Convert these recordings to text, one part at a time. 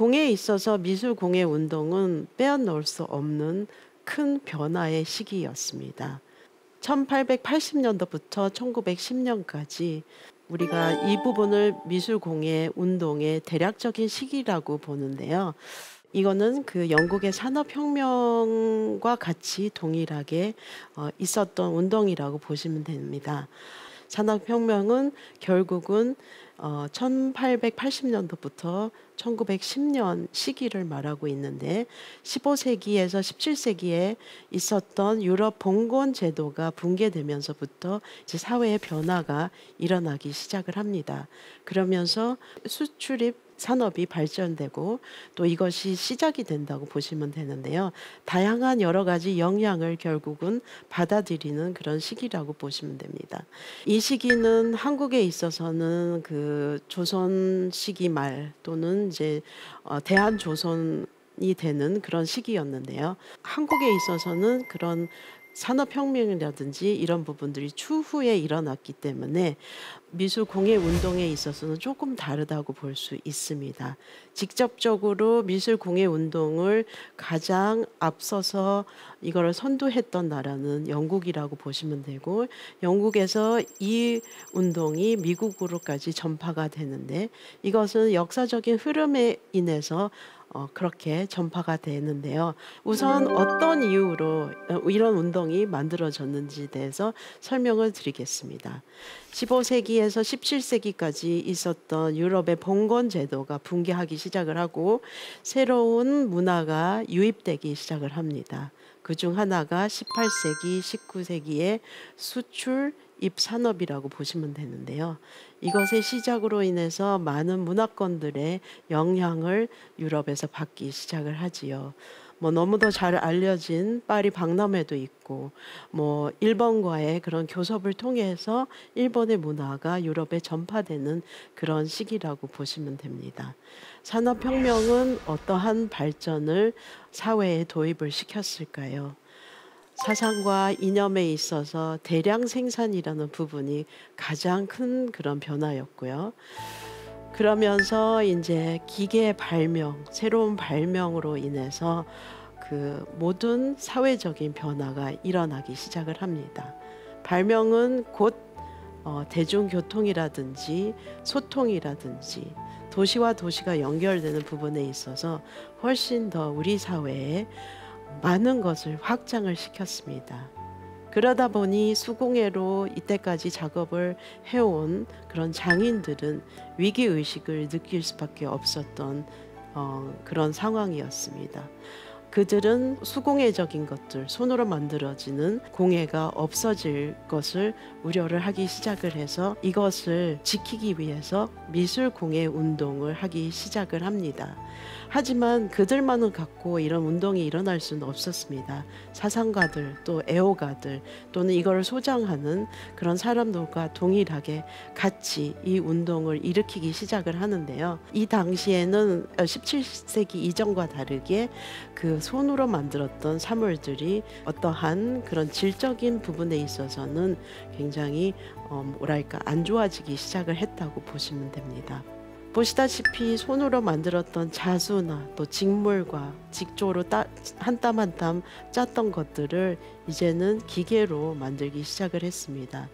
공예에 있어서 미술 공예 운동은 빼어놓을 수 없는 큰 변화의 시기였습니다. 1880년도부터 1910년까지 우리가 이 부분을 미술 공예 운동의 대략적인 시기라고 보는데요. 이거는 그 영국의 산업혁명과 같이 동일하게 어, 있었던 운동이라고 보시면 됩니다. 산업혁명은 결국은 어, 1880년도부터 1910년 시기를 말하고 있는데 15세기에서 17세기에 있었던 유럽 봉건 제도가 붕괴되면서부터 이제 사회의 변화가 일어나기 시작을 합니다. 그러면서 수출입 산업이 발전되고 또 이것이 시작이 된다고 보시면 되는데요. 다양한 여러 가지 영향을 결국은 받아들이는 그런 시기라고 보시면 됩니다. 이 시기는 한국에 있어서는 그 조선 시기 말 또는 이제 어, 대한 조선 이 되는 그런 시기였는데요. 한국에 있어서는 그런 산업혁명이라든지 이런 부분들이 추후에 일어났기 때문에 미술 공예 운동에 있어서는 조금 다르다고 볼 수 있습니다. 직접적으로 미술 공예 운동을 가장 앞서서 이거를 선도했던 나라는 영국이라고 보시면 되고 영국에서 이 운동이 미국으로까지 전파가 되는데 이것은 역사적인 흐름에 인해서 어, 그렇게 전파가 되는데요. 우선 어떤 이유로 어, 이런 운동이 만들어졌는지 대해서 설명을 드리겠습니다. 15세기에서 17세기까지 있었던 유럽의 봉건 제도가 붕괴하기 시작을 하고 새로운 문화가 유입되기 시작을 합니다. 그중 하나가 18세기, 19세기의 수출 입산업이라고 보시면 되는데요. 이것의 시작으로 인해서 많은 문화권들의 영향을 유럽에서 받기 시작을 하지요. 뭐 너무도 잘 알려진 파리 박람회도 있고 뭐 일본과의 그런 교섭을 통해서 일본의 문화가 유럽에 전파되는 그런 시기라고 보시면 됩니다. 산업혁명은 어떠한 발전을 사회에 도입을 시켰을까요? 사상과 이념에 있어서 대량 생산이라는 부분이 가장 큰 그런 변화였고요. 그러면서 이제 기계의 발명, 새로운 발명으로 인해서 그 모든 사회적인 변화가 일어나기 시작을 합니다. 발명은 곧 어, 대중교통이라든지 소통이라든지 도시와 도시가 연결되는 부분에 있어서 훨씬 더 우리 사회에 많은 것을 확장을 시켰습니다. 그러다 보니 수공예로 이때까지 작업을 해온 그런 장인들은 위기 의식을 느낄 수밖에 없었던 어, 그런 상황이었습니다. 그들은 수공예적인 것들, 손으로 만들어지는 공예가 없어질 것을 우려를 하기 시작을 해서 이것을 지키기 위해서 미술 공예 운동을 하기 시작을 합니다. 하지만 그들만을 갖고 이런 운동이 일어날 수는 없었습니다. 사상가들 또 애호가들 또는 이걸 소장하는 그런 사람들과 동일하게 같이 이 운동을 일으키기 시작을 하는데요. 이 당시에는 17세기 이전과 다르게 그 손으로 만들었던 사물들이 어떠한 그런 질적인 부분에 있어서는 굉장히 어, 뭐랄까 안 좋아지기 시작을 했다고 보시면 됩니다. 보시다시피 손으로 만들었던 자수나 또 직물과 직조로 한 땀 한 땀 짰던 것들을 이제는 기계로 만들기 시작을 했습니다.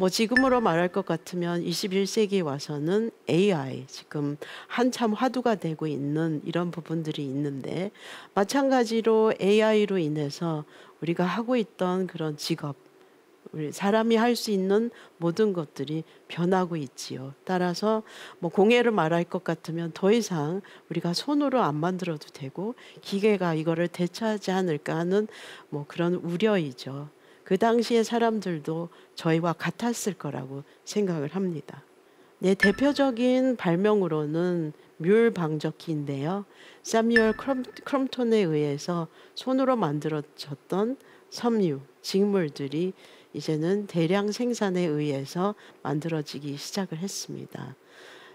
뭐 지금으로 말할 것 같으면 21세기 와서는 AI 지금 한참 화두가 되고 있는 이런 부분들이 있는데 마찬가지로 AI로 인해서 우리가 하고 있던 그런 직업 우리 사람이 할 수 있는 모든 것들이 변하고 있지요. 따라서 뭐 공예를 말할 것 같으면 더 이상 우리가 손으로 안 만들어도 되고 기계가 이거를 대체하지 않을까 하는 뭐 그런 우려이죠. 그 당시에 사람들도 저희와 같았을 거라고 생각을 합니다. 네, 대표적인 발명으로는 뮬 방적기인데요. 사뮤얼 크롬톤에 의해서 손으로 만들어졌던 섬유, 직물들이 이제는 대량 생산에 의해서 만들어지기 시작을 했습니다.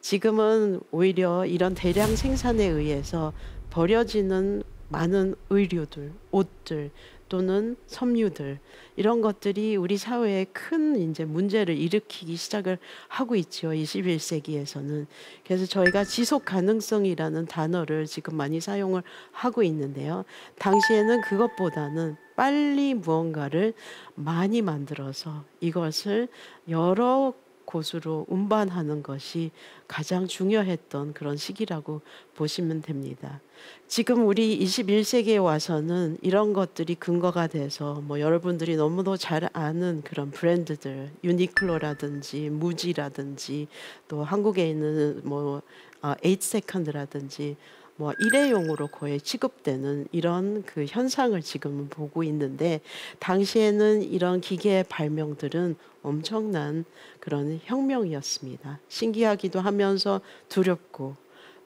지금은 오히려 이런 대량 생산에 의해서 버려지는 많은 의류들, 옷들, 또는 섬유들 이런 것들이 우리 사회에 큰 이제 문제를 일으키기 시작을 하고 있죠. 21세기에서는. 그래서 저희가 지속 가능성이라는 단어를 지금 많이 사용을 하고 있는데요. 당시에는 그것보다는 빨리 무언가를 많이 만들어서 이것을 여러 곳으로 운반하는 것이 가장 중요했던 그런 시기라고 보시면 됩니다. 지금 우리 21세기에 와서는 이런 것들이 근거가 돼서 뭐 여러분들이 너무도 잘 아는 그런 브랜드들 유니클로라든지 무지라든지 또 한국에 있는 뭐 아, Eight Second라든지 뭐 일회용으로 거의 취급되는 이런 그 현상을 지금 보고 있는데 당시에는 이런 기계의 발명들은 엄청난 그런 혁명이었습니다. 신기하기도 하면서 두렵고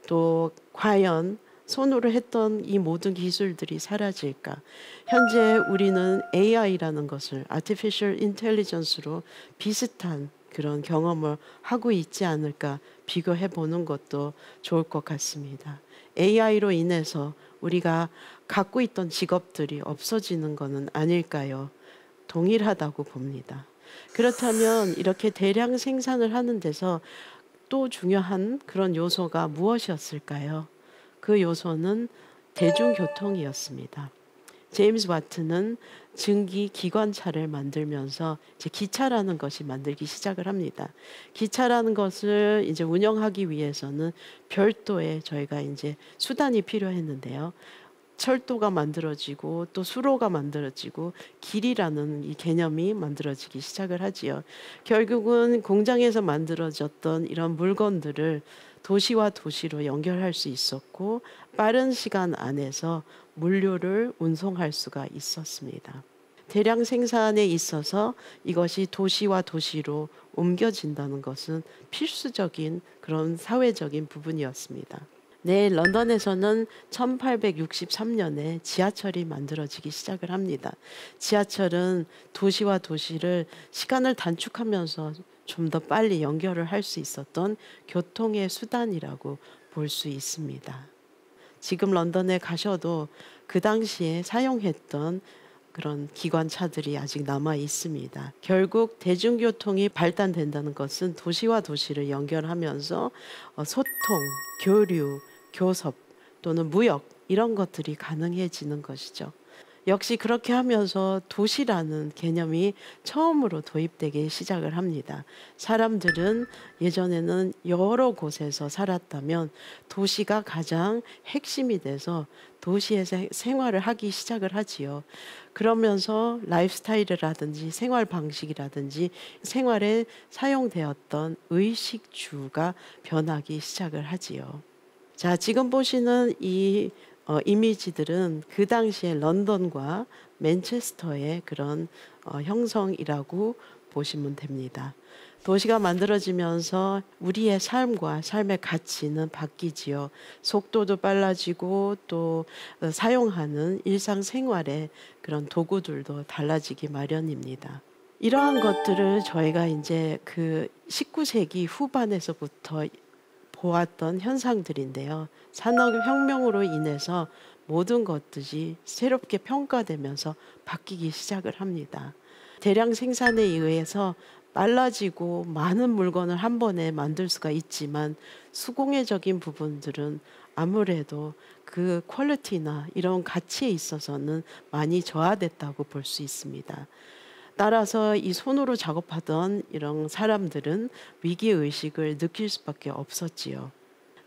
또 과연 손으로 했던 이 모든 기술들이 사라질까? 현재 우리는 AI라는 것을 Artificial Intelligence로 비슷한 그런 경험을 하고 있지 않을까 비교해 보는 것도 좋을 것 같습니다. AI로 인해서 우리가 갖고 있던 직업들이 없어지는 것은 아닐까요? 동일하다고 봅니다. 그렇다면 이렇게 대량 생산을 하는 데서 또 중요한 그런 요소가 무엇이었을까요? 그 요소는 대중교통이었습니다. 제임스 와트는 증기 기관차를 만들면서 이제 기차라는 것이 만들기 시작을 합니다. 기차라는 것을 이제 운영하기 위해서는 별도의 저희가 이제 수단이 필요했는데요. 철도가 만들어지고 또 수로가 만들어지고 길이라는 이 개념이 만들어지기 시작을 하지요. 결국은 공장에서 만들어졌던 이런 물건들을 도시와 도시로 연결할 수 있었고 빠른 시간 안에서 물류를 운송할 수가 있었습니다. 대량 생산에 있어서 이것이 도시와 도시로 옮겨진다는 것은 필수적인 그런 사회적인 부분이었습니다. 네, 런던에서는 1863년에 지하철이 만들어지기 시작을 합니다. 지하철은 도시와 도시를 시간을 단축하면서 좀 더 빨리 연결을 할 수 있었던 교통의 수단이라고 볼 수 있습니다. 지금 런던에 가셔도 그 당시에 사용했던 그런 기관차들이 아직 남아 있습니다. 결국 대중교통이 발달된다는 것은 도시와 도시를 연결하면서 어, 소통, 교류, 교섭 또는 무역 이런 것들이 가능해지는 것이죠. 역시 그렇게 하면서 도시라는 개념이 처음으로 도입되기 시작을 합니다. 사람들은 예전에는 여러 곳에서 살았다면 도시가 가장 핵심이 돼서 도시에서 생활을 하기 시작을 하지요. 그러면서 라이프스타일이라든지 생활 방식이라든지 생활에 사용되었던 의식주가 변하기 시작을 하지요. 자, 지금 보시는 이 어, 이미지들은 그 당시에 런던과 맨체스터의 그런 어, 형성이라고 보시면 됩니다. 도시가 만들어지면서 우리의 삶과 삶의 가치는 바뀌지요. 속도도 빨라지고 또 어, 사용하는 일상생활의 그런 도구들도 달라지기 마련입니다. 이러한 것들을 저희가 이제 그 19세기 후반에서부터 보았던 현상들인데요. 산업혁명으로 인해서 모든 것들이 새롭게 평가되면서 바뀌기 시작을 합니다. 대량 생산에 의해서 빨라지고 많은 물건을 한 번에 만들 수가 있지만 수공예적인 부분들은 아무래도 그 퀄리티나 이런 가치에 있어서는 많이 저하됐다고 볼 수 있습니다. 따라서 이 손으로 작업하던 이런 사람들은 위기 의식을 느낄 수밖에 없었지요.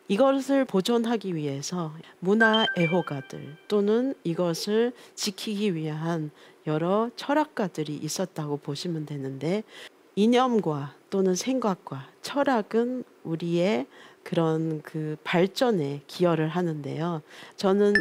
이것을 보존하기 위해서 문화 애호가들 또는 이것을 지키기 위한 여러 철학가들이 있었다고 보시면 되는데 이념과 또는 생각과 철학은 우리의 그런 그 발전에 기여를 하는데요. 저는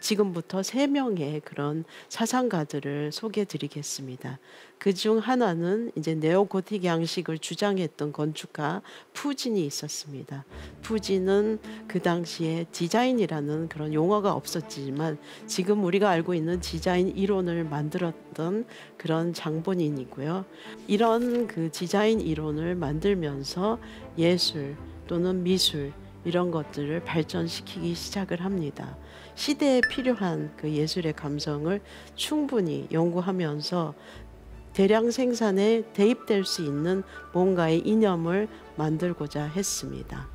지금부터 세 명의 그런 사상가들을 소개해 드리겠습니다. 그 중 하나는 이제 네오고틱 양식을 주장했던 건축가 푸진이 있었습니다. 푸진은 그 당시에 디자인이라는 그런 용어가 없었지만 지금 우리가 알고 있는 디자인 이론을 만들었던 그런 장본인이고요. 이런 그 디자인 이론을 만들면서 예술 또는 미술 이런 것들을 발전시키기 시작을 합니다. 시대에 필요한 그 예술의 감성을 충분히 연구하면서 대량 생산에 대입될 수 있는 뭔가의 이념을 만들고자 했습니다.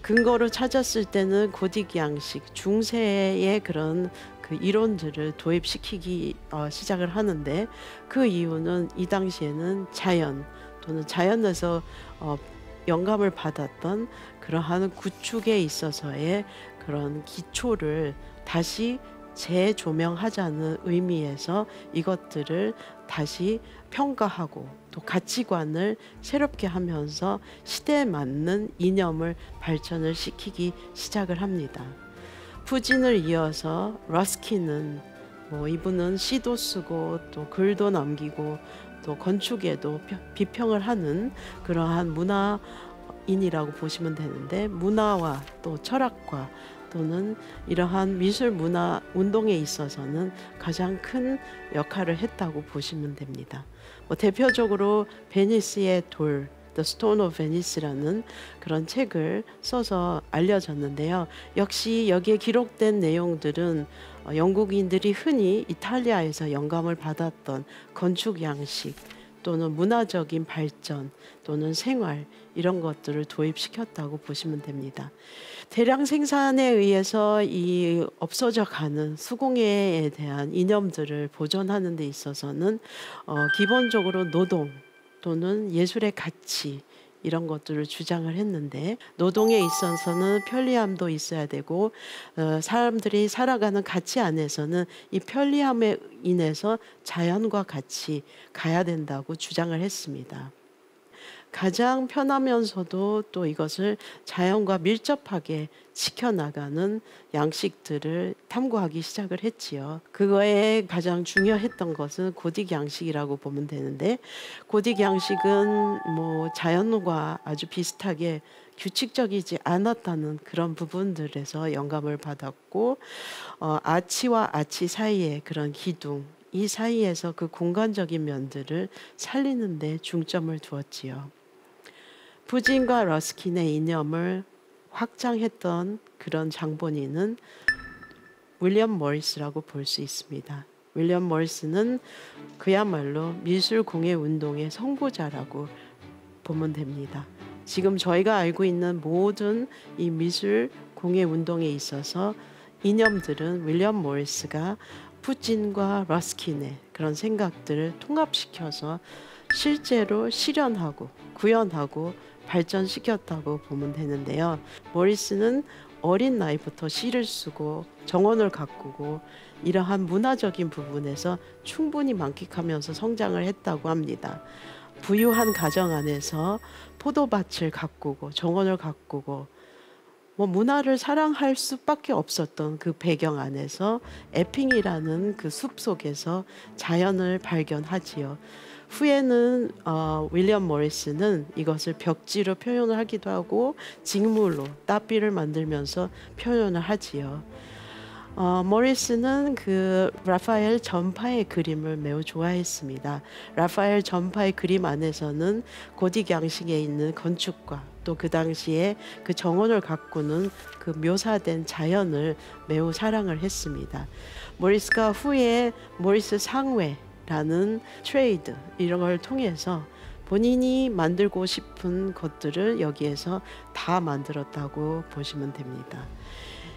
근거로 찾았을 때는 고딕 양식 중세의 그런 그 이론들을 도입시키기 어, 시작을 하는데 그 이유는 이 당시에는 자연 또는 자연에서 어, 영감을 받았던 그러한 구축에 있어서의 그런 기초를 다시 재조명하자는 의미에서 이것들을 다시 평가하고 또 가치관을 새롭게 하면서 시대에 맞는 이념을 발전을 시키기 시작을 합니다. 푸진을 이어서 러스키는 뭐 이분은 시도 쓰고 또 글도 남기고 또 건축에도 비평을 하는 그러한 문화인이라고 보시면 되는데 문화와 또 철학과 또는 이러한 미술 문화 운동에 있어서는 가장 큰 역할을 했다고 보시면 됩니다. 뭐 대표적으로 베니스의 돌 The Stone of Venice라는 그런 책을 써서 알려졌는데요. 역시 여기에 기록된 내용들은 어, 영국인들이 흔히 이탈리아에서 영감을 받았던 건축 양식 또는 문화적인 발전 또는 생활 이런 것들을 도입시켰다고 보시면 됩니다. 대량 생산에 의해서 이 없어져 가는 수공예에 대한 이념들을 보존하는 데 있어서는 어, 기본적으로 노동 또는 예술의 가치 이런 것들을 주장을 했는데 노동에 있어서는 편리함도 있어야 되고 어, 사람들이 살아가는 가치 안에서는 이 편리함에 인해서 자연과 같이 가야 된다고 주장을 했습니다. 가장 편하면서도 또 이것을 자연과 밀접하게 지켜나가는 양식들을 탐구하기 시작을 했지요. 그거에 가장 중요했던 것은 고딕 양식이라고 보면 되는데 고딕 양식은 뭐 자연과 아주 비슷하게 규칙적이지 않았다는 그런 부분들에서 영감을 받았고 어, 아치와 아치 사이의 그런 기둥 이 사이에서 그 공간적인 면들을 살리는 데 중점을 두었지요. 부진과 러스킨의 이념을 확장했던 그런 장본인은 윌리엄 머리스라고 볼 수 있습니다. 윌리엄 머리스는 그야말로 미술 공예 운동의 선구자라고 보면 됩니다. 지금 저희가 알고 있는 모든 이 미술 공예 운동에 있어서 이념들은 윌리엄 모리스가 푸진과 러스킨의 그런 생각들을 통합시켜서 실제로 실현하고 구현하고 발전시켰다고 보면 되는데요. 모리스는 어린 나이부터 시를 쓰고 정원을 가꾸고 이러한 문화적인 부분에서 충분히 만끽하면서 성장을 했다고 합니다. 부유한 가정 안에서 포도밭을 가꾸고 정원을 가꾸고 뭐 문화를 사랑할 수밖에 없었던 그 배경 안에서 에핑이라는 그 숲 속에서 자연을 발견하지요. 후에는 어, 윌리엄 모리스는 이것을 벽지로 표현을 하기도 하고 직물로 따비를 만들면서 표현을 하지요. 어, 모리스는 그 라파엘 전파의 그림을 매우 좋아했습니다. 라파엘 전파의 그림 안에서는 고딕 양식에 있는 건축과 또 그 당시에 그 정원을 가꾸는 그 묘사된 자연을 매우 사랑을 했습니다. 모리스가 후에 모리스 상회 라는 trade 이런 걸 통해서 본인이 만들고 싶은 것들을 여기에서 다 만들었다고 보시면 됩니다.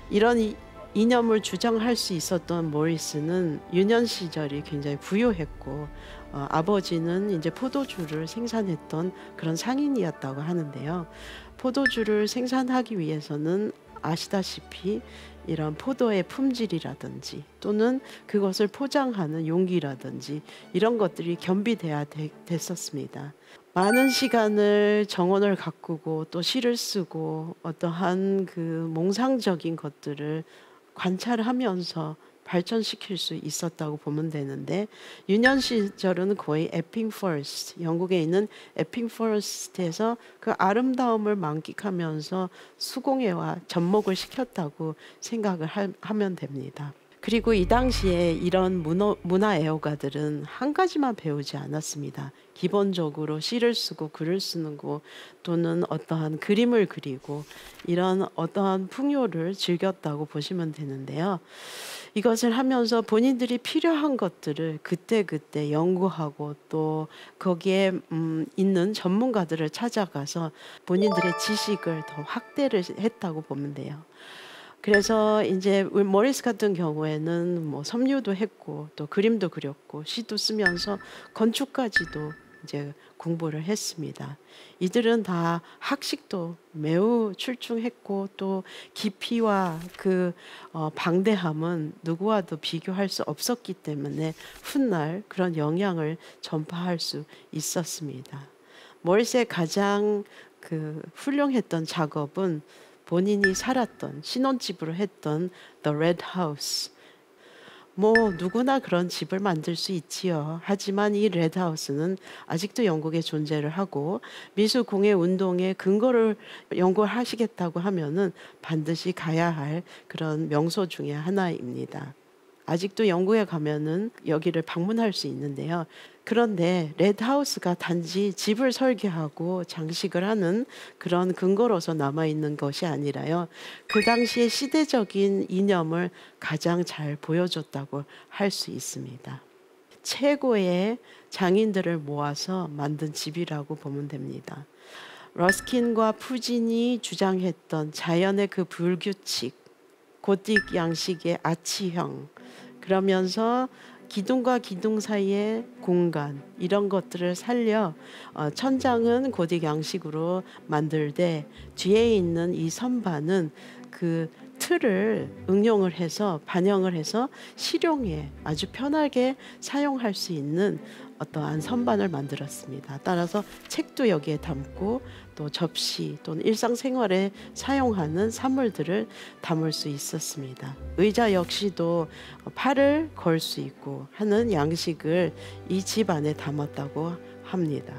이런 이, 이념을 주장할 수 있었던 모리스는 유년 시절이 굉장히 부유했고 어, 아버지는 이제 포도주를 생산했던 그런 상인이었다고 하는데요. 포도주를 생산하기 위해서는 아시다시피 이런 포도의 품질이라든지 또는 그것을 포장하는 용기라든지 이런 것들이 겸비돼야 되, 됐었습니다. 많은 시간을 정원을 가꾸고 또 시를 쓰고 어떠한 그 몽상적인 것들을 관찰하면서 발전시킬 수 있었다고 보면 되는데 유년 시절은 거의 에핑 포레스트 영국에 있는 에핑 포레스트에서 그 아름다움을 만끽하면서 수공예와 접목을 시켰다고 생각을 하, 면 됩니다. 그리고 이 당시에 이런 문어, 문화 애호가들은 한 가지만 배우지 않았습니다. 기본적으로 시를 쓰고 글을 쓰는 거 또는 어떠한 그림을 그리고 이런 어떠한 풍요를 즐겼다고 보시면 되는데요. 이것을 하면서 본인들이 필요한 것들을 그때그때 연구하고 또 거기에 음, 있는 전문가들을 찾아가서 본인들의 지식을 더 확대를 했다고 보면 돼요. 그래서 이제 모리스 같은 경우에는 뭐 섬유도 했고 또 그림도 그렸고 시도 쓰면서 건축까지도 이제 공부를 했습니다. 이들은 다 학식도 매우 출중했고 또 깊이와 그 어, 방대함은 누구와도 비교할 수 없었기 때문에 훗날 그런 영향을 전파할 수 있었습니다. 몰스의 가장 그 훌륭했던 작업은 본인이 살았던 신혼집으로 했던 The Red House 뭐 누구나 그런 집을 만들 수 있지요. 하지만 이 레드하우스는 아직도 영국에 존재를 하고 미술 공예 운동의 근거를 연구하시겠다고 하면은 반드시 가야 할 그런 명소 중의 하나입니다. 아직도 영국에 가면은 여기를 방문할 수 있는데요. 그런데 레드하우스가 단지 집을 설계하고 장식을 하는 그런 근거로서 남아 있는 것이 아니라요. 그 당시의 시대적인 이념을 가장 잘 보여줬다고 할 수 있습니다. 최고의 장인들을 모아서 만든 집이라고 보면 됩니다. 러스킨과 푸진이 주장했던 자연의 그 불규칙, 고딕 양식의 아치형, 그러면서 기둥과 기둥 사이의 공간 이런 것들을 살려 어, 천장은 고딕 양식으로 만들되 뒤에 있는 이 선반은 그 틀을 응용을 해서 반영을 해서 실용에 아주 편하게 사용할 수 있는 어떠한 선반을 만들었습니다. 따라서 책도 여기에 담고 또 접시 또는 일상생활에 사용하는 산물들을 담을 수 있었습니다. 의자 역시도 팔을 걸 수 있고 하는 양식을 이 집 안에 담았다고 합니다.